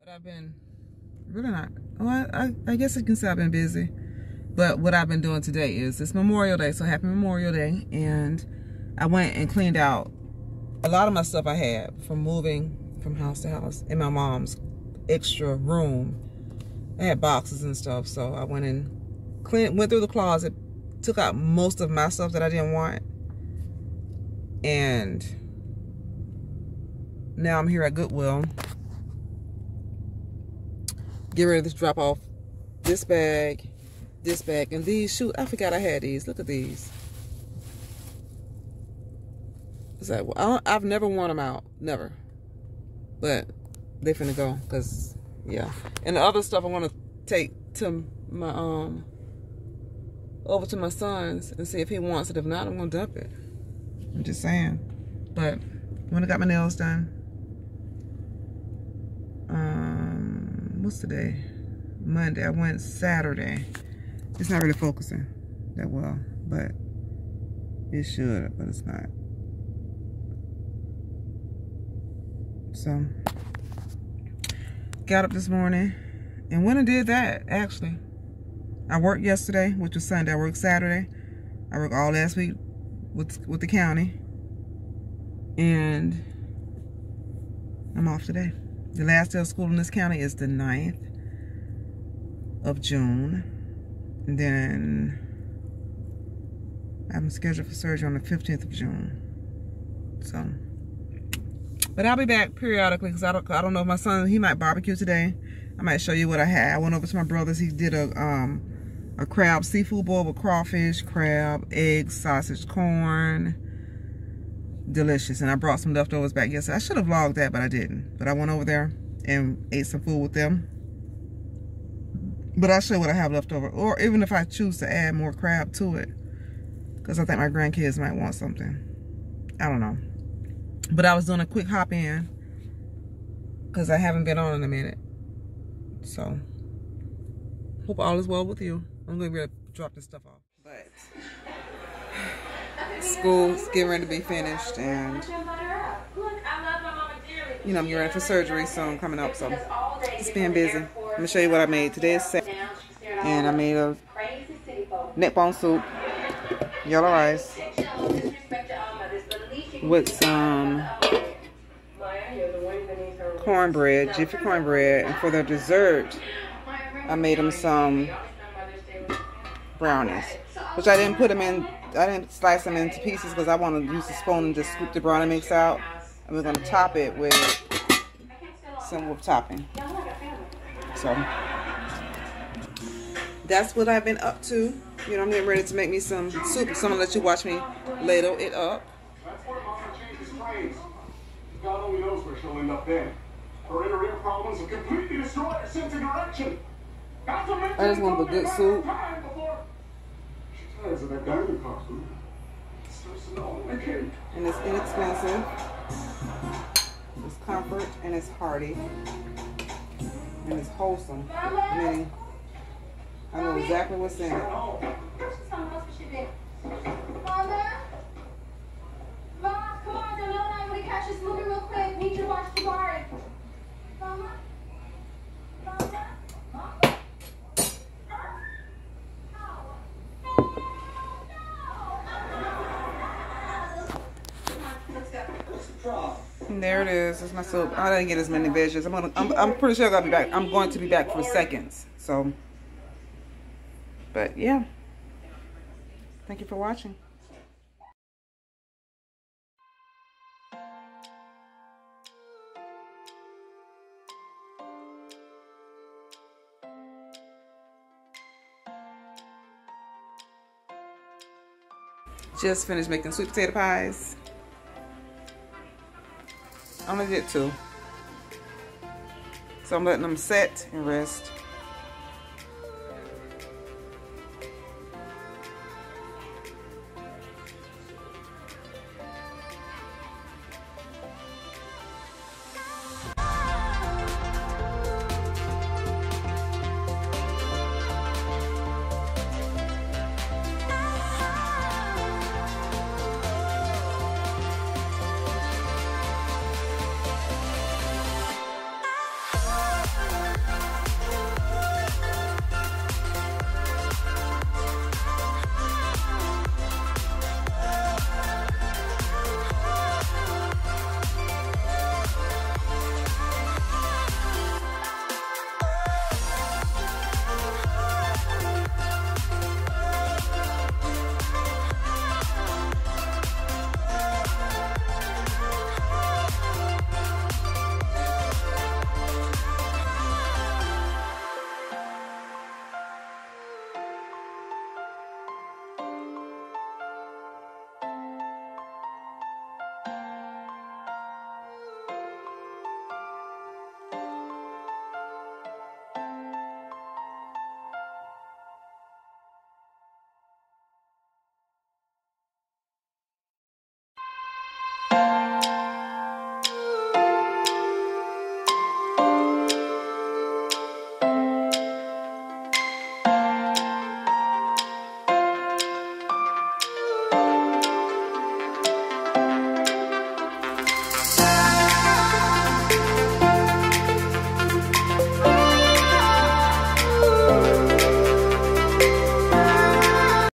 But I've been really not. Well, I, I guess I can say I've been busy. But what I've been doing today is it's Memorial Day, so happy Memorial Day. And I went and cleaned out a lot of my stuff I had from moving from house to house in my mom's extra room. I had boxes and stuff, so I went and cleaned, went through the closet, took out most of my stuff that I didn't want, and now I'm here at Goodwill. Get ready to drop off this bag, this bag, and these shoes. I forgot I had these. Look at these. It's like, well, I have never worn them out. Never. But they finna go. Because, yeah. And the other stuff I want to take to my, um, over to my son's and see if he wants it. If not, I'm going to dump it. I'm just saying. But when I got my nails done, um, what's today? Monday. I went Saturday. It's not really focusing that well, but it should, but it's not. So, got up this morning and went and did that, actually. I worked yesterday, which was Sunday. I worked Saturday. I worked all last week with, with the county. And I'm off today. The last day of school in this county is the 9th of June. And then I'm scheduled for surgery on the 15th of June. So, but I'll be back periodically because I don't, I don't know if my son, he might barbecue today. I might show you what I had. I went over to my brother's. He did a, um, a crab seafood bowl with crawfish, crab, eggs, sausage, corn. Delicious. And I brought some leftovers back yesterday. I should have vlogged that, but I didn't. But I went over there and ate some food with them. But I'll show what I have left over. Or even if I choose to add more crab to it. Because I think my grandkids might want something. I don't know. But I was doing a quick hop in. Because I haven't been on in a minute. So. Hope all is well with you. I'm going to drop this stuff off. But. School's getting ready to be finished. And. You know, I'm getting ready for surgery soon coming up. So. Just being busy. Going to show you what I made. Today is Saturday. And I made a neck bone soup. Yellow rice with some cornbread, Jiffy cornbread, and for their dessert, I made them some brownies, which I didn't put them in, I didn't slice them into pieces because I want to use the spoon and just scoop the brownie mix out. And we're going to top it with some whipped topping. So, that's what I've been up to. You know, I'm getting ready to make me some soup. So I'm going to let you watch me ladle it up. God only knows where she'll end up then. Her inner ear problems have completely destroyed her sense of direction. I just want a good soup. She tires of that diamond costume. And it's inexpensive. It's comfort and it's hearty. And it's wholesome. Meaning, I know exactly what's in it. Mama? Mom, come on, Danielle and I want to catch this movie real quick. Need you to watch the guard. There it is. It's my soup. I didn't get as many veggies. I'm gonna. I'm, I'm pretty sure I'll be back. I'm going to be back for seconds. So, but yeah. Thank you for watching. Just finished making sweet potato pies. I'm gonna get two. So I'm letting them set and rest.